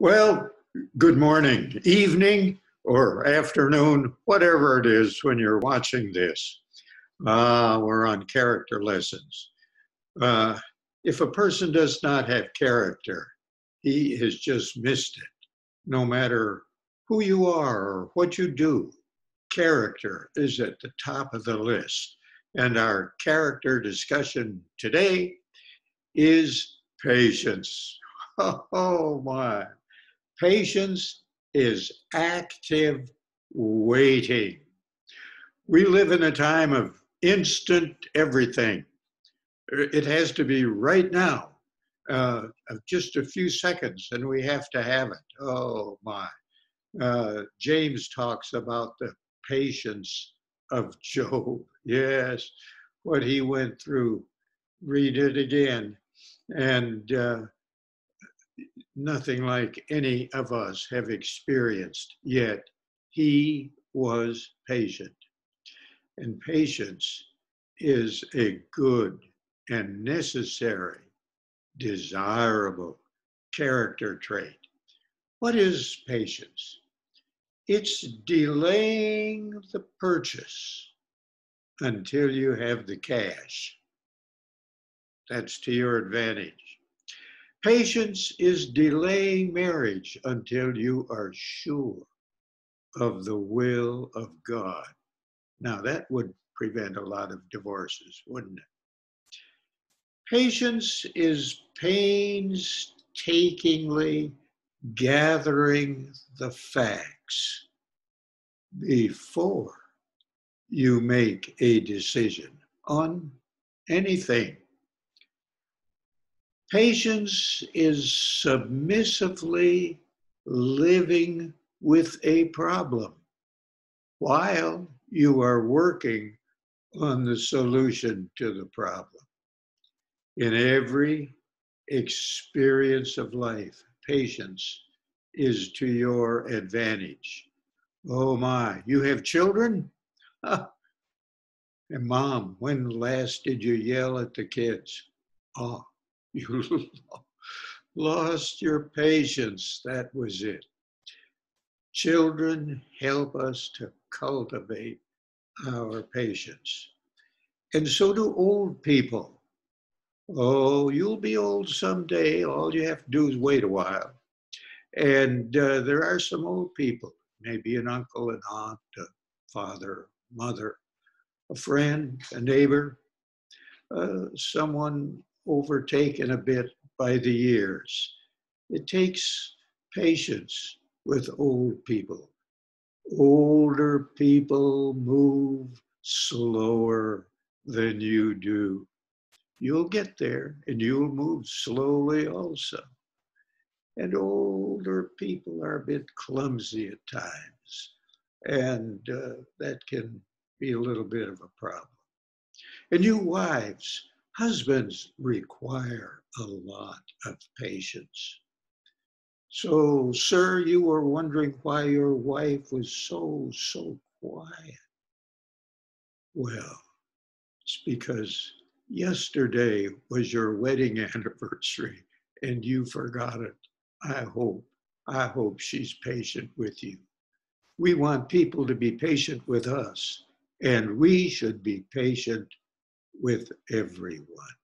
Well, good morning, evening, or afternoon, whatever it is when you're watching this. Uh, we're on character lessons. Uh, if a person does not have character, he has just missed it. No matter who you are or what you do, character is at the top of the list. And our character discussion today is patience. Oh my. Patience is active waiting. We live in a time of instant everything. It has to be right now, uh, just a few seconds, and we have to have it. Oh my. Uh, James talks about the patience of Job. Yes, what he went through. Read it again. And uh, nothing like any of us have experienced, yet he was patient. And patience is a good and necessary, desirable character trait. What is patience? It's delaying the purchase until you have the cash. That's to your advantage. Patience is delaying marriage until you are sure of the will of God. Now, that would prevent a lot of divorces, wouldn't it? Patience is painstakingly gathering the facts before you make a decision on anything. Patience is submissively living with a problem while you are working on the solution to the problem. In every experience of life, patience is to your advantage. Oh my, you have children? and mom, when last did you yell at the kids? Oh, you lost your patience. That was it. Children help us to cultivate our patience. And so do old people. Oh, you'll be old someday. All you have to do is wait a while. And uh, there are some old people, maybe an uncle, an aunt, a father, mother, a friend, a neighbor, uh, someone overtaken a bit by the years. It takes patience with old people. Older people move slower than you do. You'll get there and you'll move slowly also. And older people are a bit clumsy at times, and uh, that can be a little bit of a problem. And you wives, Husbands require a lot of patience. So, sir, you were wondering why your wife was so, so quiet. Well, it's because yesterday was your wedding anniversary and you forgot it. I hope, I hope she's patient with you. We want people to be patient with us, and we should be patient with everyone.